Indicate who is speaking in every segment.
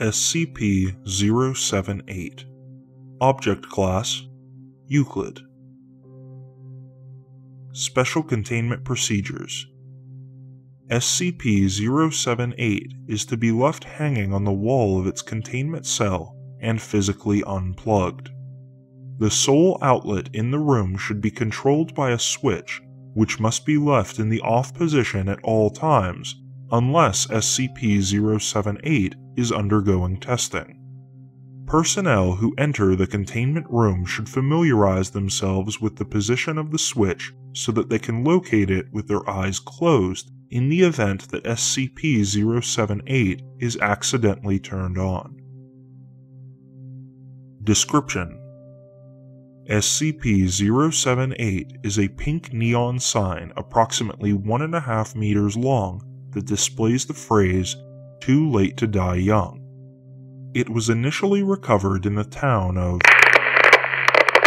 Speaker 1: SCP 078 Object Class Euclid. Special Containment Procedures. SCP 078 is to be left hanging on the wall of its containment cell and physically unplugged. The sole outlet in the room should be controlled by a switch, which must be left in the off position at all times unless SCP 078 is undergoing testing. Personnel who enter the containment room should familiarize themselves with the position of the switch so that they can locate it with their eyes closed in the event that SCP 078 is accidentally turned on. Description SCP 078 is a pink neon sign approximately 1.5 meters long that displays the phrase, Too Late to Die Young. It was initially recovered in the town of.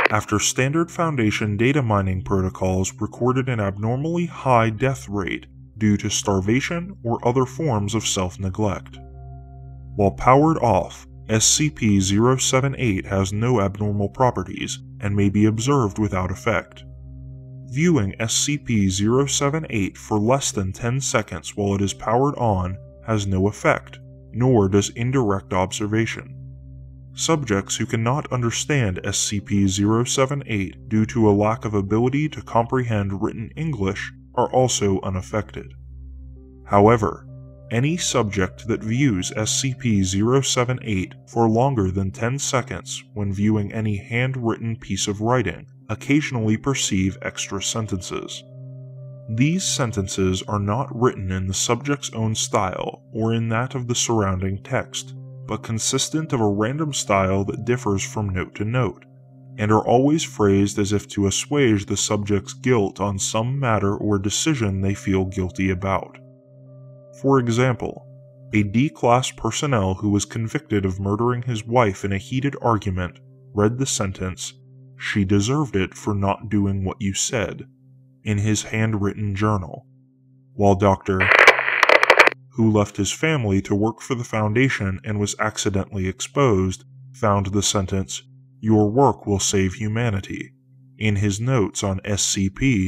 Speaker 1: After Standard Foundation data mining protocols recorded an abnormally high death rate due to starvation or other forms of self neglect. While powered off, SCP 078 has no abnormal properties and may be observed without effect. Viewing SCP-078 for less than 10 seconds while it is powered on has no effect, nor does indirect observation. Subjects who cannot understand SCP-078 due to a lack of ability to comprehend written English are also unaffected. However, any subject that views SCP-078 for longer than 10 seconds when viewing any handwritten piece of writing occasionally perceive extra sentences. These sentences are not written in the subject's own style or in that of the surrounding text, but consistent of a random style that differs from note to note, and are always phrased as if to assuage the subject's guilt on some matter or decision they feel guilty about. For example, a D class personnel who was convicted of murdering his wife in a heated argument read the sentence, she deserved it for not doing what you said, in his handwritten journal, while Dr. who left his family to work for the Foundation and was accidentally exposed, found the sentence, Your work will save humanity, in his notes on SCP.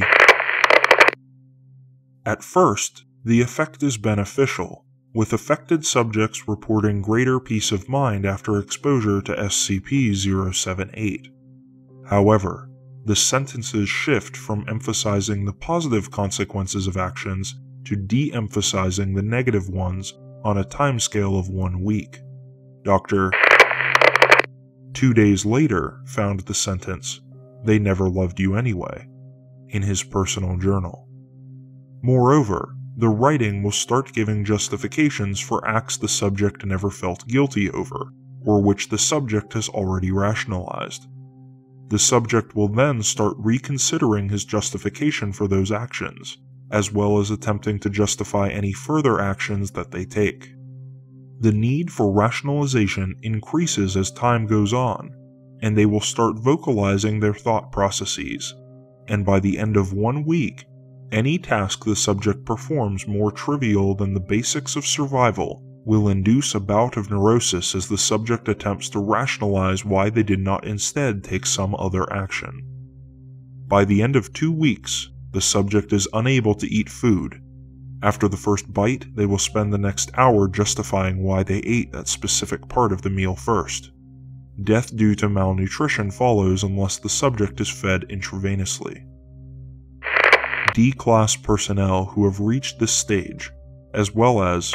Speaker 1: At first, the effect is beneficial, with affected subjects reporting greater peace of mind after exposure to SCP 078. However, the sentences shift from emphasizing the positive consequences of actions to de emphasizing the negative ones on a timescale of one week. Dr. Two days later found the sentence, They never loved you anyway, in his personal journal. Moreover, the writing will start giving justifications for acts the subject never felt guilty over, or which the subject has already rationalized. The subject will then start reconsidering his justification for those actions, as well as attempting to justify any further actions that they take. The need for rationalization increases as time goes on, and they will start vocalizing their thought processes. And by the end of one week, any task the subject performs more trivial than the basics of survival will induce a bout of neurosis as the subject attempts to rationalize why they did not instead take some other action. By the end of two weeks, the subject is unable to eat food. After the first bite, they will spend the next hour justifying why they ate that specific part of the meal first. Death due to malnutrition follows unless the subject is fed intravenously. D class personnel who have reached this stage, as well as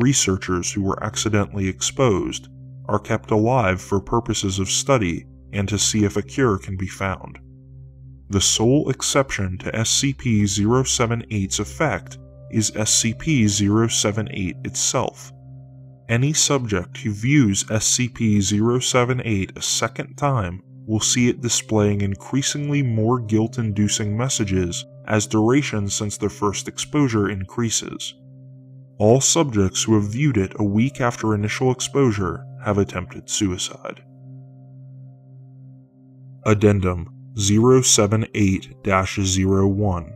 Speaker 1: researchers who were accidentally exposed are kept alive for purposes of study and to see if a cure can be found. The sole exception to SCP 078's effect is SCP 078 itself. Any subject who views SCP 078 a second time will see it displaying increasingly more guilt inducing messages as duration since their first exposure increases. All subjects who have viewed it a week after initial exposure have attempted suicide. Addendum 078 01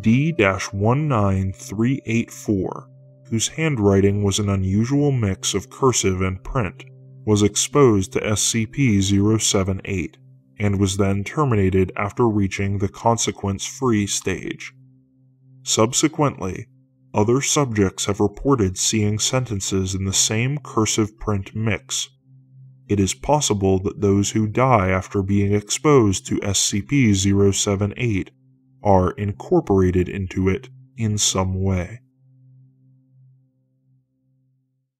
Speaker 1: D 19384 whose handwriting was an unusual mix of cursive and print, was exposed to SCP 078 and was then terminated after reaching the consequence free stage. Subsequently, other subjects have reported seeing sentences in the same cursive print mix. It is possible that those who die after being exposed to SCP 078 are incorporated into it in some way.